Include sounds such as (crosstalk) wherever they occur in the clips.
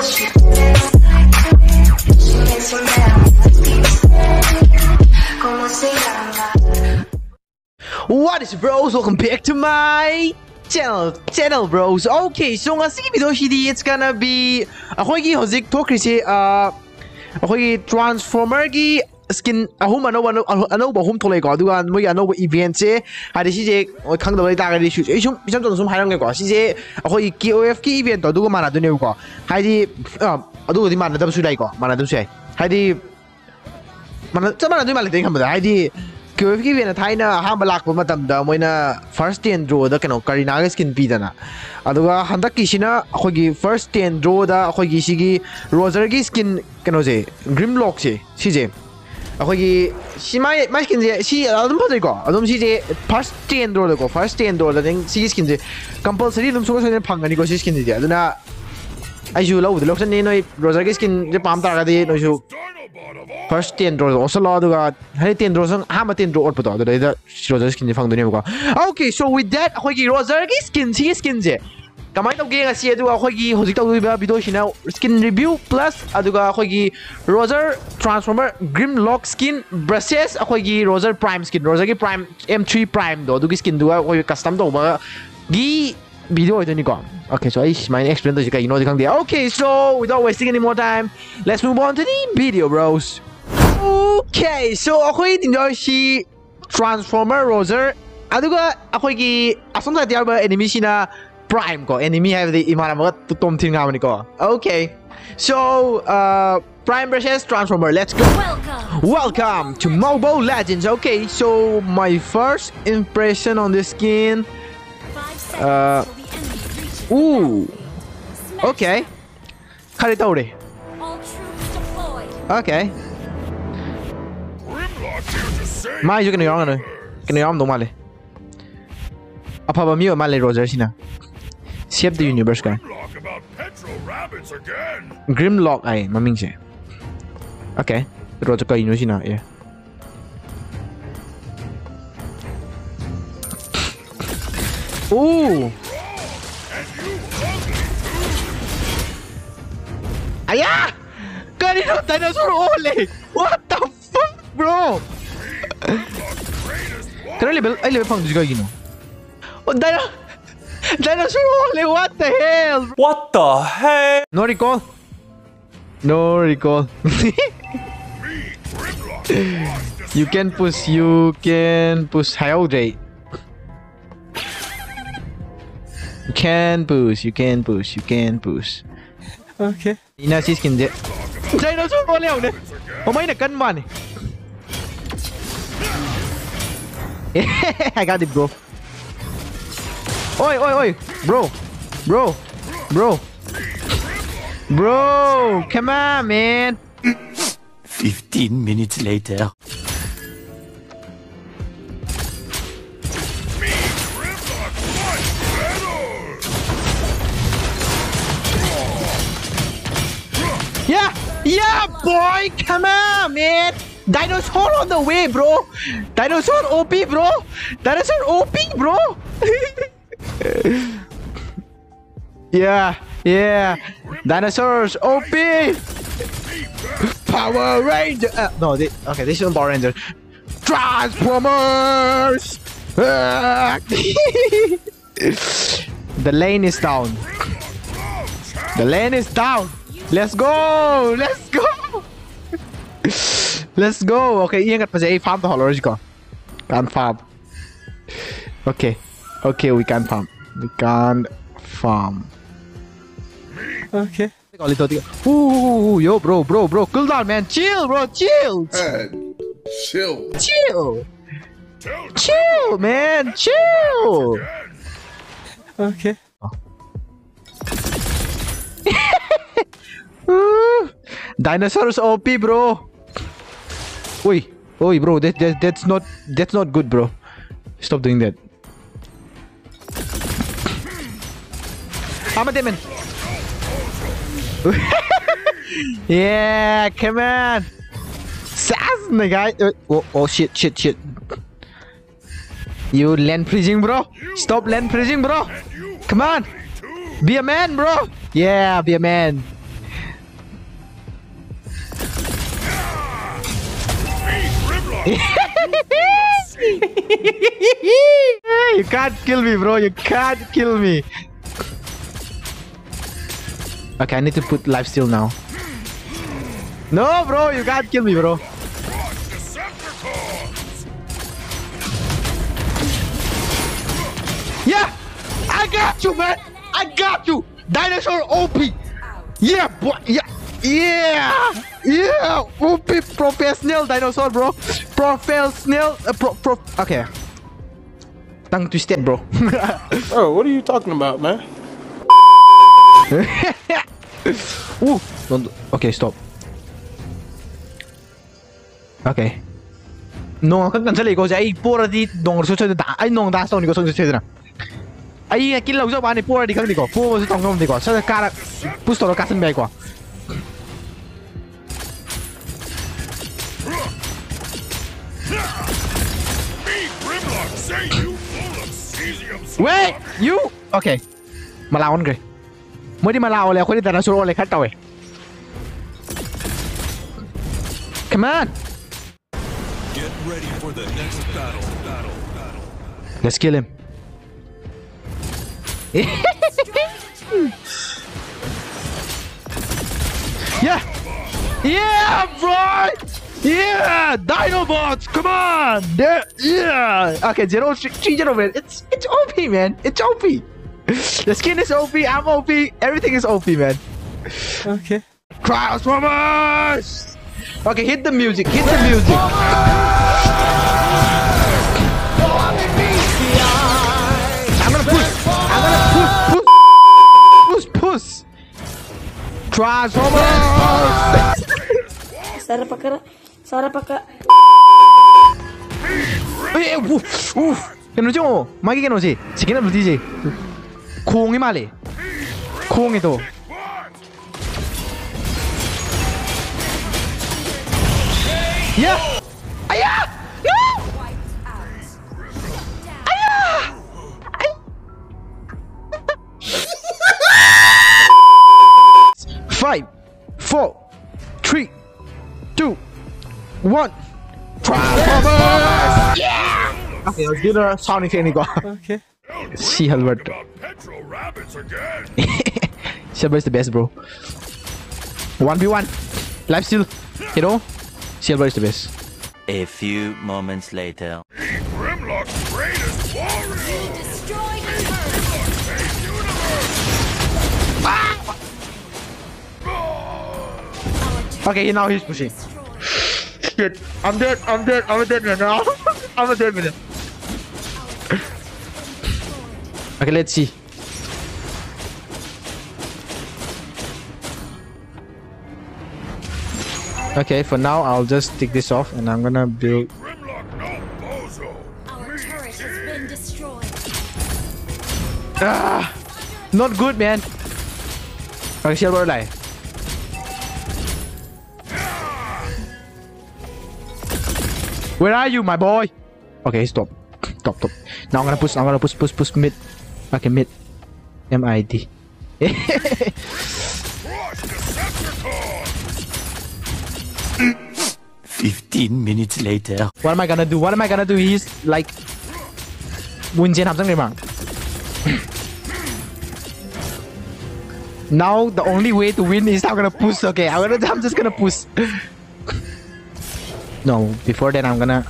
What is bros? Welcome back to my channel channel bros. Okay, so ngasigi video shidi it's gonna be akhoi hozik thokrise uh akhoi transformer gi skin ahum anova anova hum thole ko duga moi anova event che hari si je oi khang da ta ga su ei sum bisam ton sum hairang ko si je ahoi kof ki event do duga mana du ne ko hari adu di mana da su dai ko mana da su ai hari mana cha mana du mali ding hamda hari kof ki event thai na ha balak pa matam da moi na first ten draw da kano karina ga skin pi à, dana aduga handak ki sina ahoi gi first ten draw da ahoi gi si gi roger gi skin kano je grimlock che si je ꯑꯩꯈꯣꯏꯒꯤ ꯁꯤ ꯃꯥꯏ ꯃꯥꯏ ꯁ꯭ꯀꯤꯟꯁꯦ ꯁꯤ ꯑꯗꯨꯝ ꯐꯖꯩꯀꯣ ꯑꯗꯨꯝ ꯁꯤꯁꯦ first ten ꯗ꯭ꯔꯣꯗꯀꯣ first ten ꯗ꯭ꯔꯣꯗ ꯅꯪ ꯁꯤꯒꯤ ꯁ꯭ꯀꯤꯟꯁꯦ compulsory ꯑꯗꯨꯝ ꯁꯨꯡꯁꯣꯏ ꯁꯣꯏꯗꯅ ꯐꯪꯒꯅꯤꯀꯣ ꯁꯤ ꯁ꯭ꯀꯤꯟꯁꯤꯗꯤ ꯑꯗꯨꯅ ꯑꯩꯁꯨ ꯂꯧꯕꯗꯤ ꯂꯧꯁꯟꯅꯤ ꯅꯣꯏ ꯔꯣꯖꯔꯒꯤ ꯁ꯭ꯀꯤꯟꯁꯦ ꯄꯥꯝ ꯇꯥꯔꯒꯗꯤ ꯅꯣꯏꯁꯨ ꯐꯥꯔꯁ ꯇꯦꯟ ꯗ꯭ꯔꯣꯗ ꯑꯣꯠꯁꯜꯂꯣ ꯑꯗꯨꯒ ꯍꯥꯏꯗꯤ ꯇꯦꯟ ꯗ꯭ꯔꯣ ꯑꯍꯥꯟꯕ ꯇꯦꯟ ꯗ꯭ꯔꯣ ꯑꯣꯠꯄꯗꯣ ꯑꯗꯨꯗꯩꯗ ꯔꯣꯖꯔ ꯁ꯭ꯀꯤꯟꯁꯦ ꯐꯪꯗꯣꯏꯅꯦꯕꯀꯣ ꯑꯣꯀꯦ ꯁꯣ ꯋꯤꯠ ꯗꯦꯠ ꯑꯩꯈꯣꯏꯒꯤ ꯔꯣꯖꯔꯒꯤ ꯁ꯭ꯀꯤꯟ ꯁꯤꯒꯤ ꯁ꯭ꯀꯤꯟꯁꯦ kamay tau geng asih aduga aku lagi hosik tau beberapa video china skin review plus aduga aku lagi Roger transformer grimlock skin brushes aku lagi Roger prime skin Roger lagi prime m3 prime do aduga skin dua aku lagi custom tau bawa di video itu ni kau okay so ish main explain tu jika you know di kang dia okay so without wasting any more time let's move on to the video bros. Okay so aku lagi tinjau si transformer Roger aduga aku lagi asal tak tiada enemy china Prime ko enemy have the imana magat tom thin nga ko. Okay. So, uh Prime versus Transformer. Let's go. Welcome. Welcome to Mobile Legends. Okay, so my first impression on this skin uh Ooh. Okay. Karitori. Okay. My, you ganon 마 이제 그냥 영화는 그냥 Apa ba 말해. 아파봐 미워 Roger 로저시나. Shape the universe ka. Grimlock ay, maming siya. Okay. Pero ito ka ino na, yeah. Ooh! Ayah! Kau ni nak dinosaur oleh? What the fuck, bro? Kau ni level, ay eh, level pang tu juga yun. Oh, dinosaur! Dinosaur Wally, what the hell? What the hell? No recall. No recall. (laughs) you can push, you can push Hyodate. You can push, you can push, you can push. Okay. Ina sis can get. Dinosaur Wally out there. Oh my, gun money. I got it, bro. Oi, oi, oi, bro, bro, bro, bro. Come on, man. 15 minutes later. Yeah, yeah, boy. Come on, man. Dinosaur on the way, bro. Dinosaur OP, bro. Dinosaur OP, bro. (laughs) yeah, yeah. Dinosaurs OP. Power Ranger. Uh, no, okay, this is Power Ranger. Transformers. (laughs) The lane is down. The lane is down. Let's go. Let's go. (laughs) Let's go. Okay, ingat pa siya. I-farm to Holorage ko. Can't farm. Okay. Okay, we can farm. We can farm. Okay. Tiga ulit, tiga. Ooh, yo, bro, bro, bro. Cool down, man. Chill, bro. Chill. Dad, chill. Chill. Chill, man. Chill. Okay. (laughs) Ooh. Dinosaurs OP, bro. Oi, oi, bro. That, that that's not that's not good, bro. Stop doing that. I'm a demon. yeah, come on. Sassing the guy. Uh, oh, oh, shit, shit, shit. You land freezing, bro. Stop land freezing, bro. Come on. Be a man, bro. Yeah, be a man. (laughs) you can't kill me, bro. You can't kill me. Okay, I need to put life steal now. No, bro, you can't kill me, bro. Yeah, I got you, man. I got you. Dinosaur OP. Yeah, boy. Yeah, yeah, yeah. OP professional dinosaur, bro. Professional. Uh, pro, pro. Okay. Tongue twisted, bro. (laughs) Bro, what are you talking about, man? (laughs) Ooh, okay, stop. Okay. No, I can't tell you because I pour the don't so that I know that's only going to say that. I kill those up and pour the company go. Pull the tongue of the go. So the car pushed the cat and bag. Wait, you okay. Malawan grey. Mới. Come on. Get ready for the next battle. battle, battle. Let's kill him. (laughs) yeah. Yeah, bro. Yeah, Dinobots, come on! They're, yeah, okay, zero, man. It's it's OP, man. It's OP. (laughs) The skin is OP I'm OP Everything is OP man Okay. Transformers! Okay, hit the music, hit the music. I'm gonna push, I'm gonna push, push, push, push. Transformers! Sarap pakara. Sarap paka. Eh, uff, uff. Kano magi kano si? Sige na DJ. Kung mali. Kung ito. What? Yeah! Aya! No! Aya! Ay! Five, four, three, two, one. Transformers! Yeah! Okay, I'll give her Sonic any. Okay. See Halbert. About Petro rabbits again. (laughs) Silver is the best, bro. 1v1. Life steal. You know? Silver is the best. A few moments later. Grimlock's greatest warrior. Destroyed and burned. Save universe. Okay, now he's pushing. Shit, I'm dead, I'm dead, I'm dead man now. (laughs) I'm a dead man. Okay, let's see. Okay, for now I'll just take this off and I'm gonna build. Grimlock no bozo. Our turret has been destroyed. Ah, not good, man. Okay, silver lie. Where are you, my boy? Okay, stop. Stop, stop. Now I'm gonna push, I'm gonna push, push, push mid. Pakai mid. MID. Fifteen minutes later. What am I gonna do? What am I gonna do? He's like. Moon Jin Remang. Now the only way to win is I'm gonna push. Okay, I'm gonna. I'm just gonna push. no, before that I'm gonna.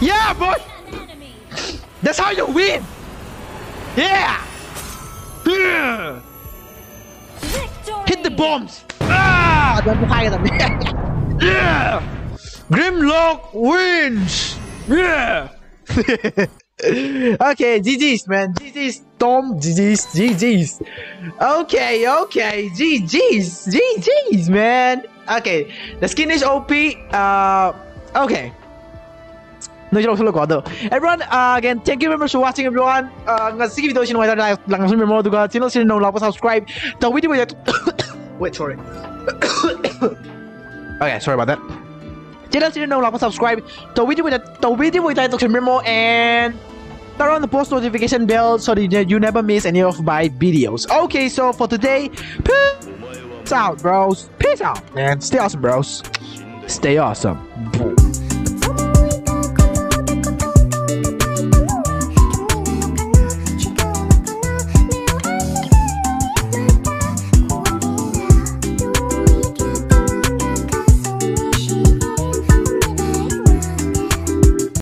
Yeah, boy. That's how you win. Yeah. Yeah. Hit the bombs. Ah, dan kaya kami. yeah. Grimlock wins. Yeah. (laughs) okay, GG's, man. GG's, Tom. GG's, GG's. Okay, okay. GG's, GG's, man. Okay, the skin is OP. Uh, okay. Solo kodo. Everyone, uh, again, thank you very much for watching everyone. Uh, like lang sa mo duga channel sino no lapo subscribe. Video with (coughs) Wait, sorry. (coughs) okay, sorry about that. Channel sino no lapo subscribe. With the video with that mo and turn on the post notification bell so that you never miss any of my videos. Okay, so for today, peace out, bros. Peace out, man. Stay awesome, bros. Stay awesome.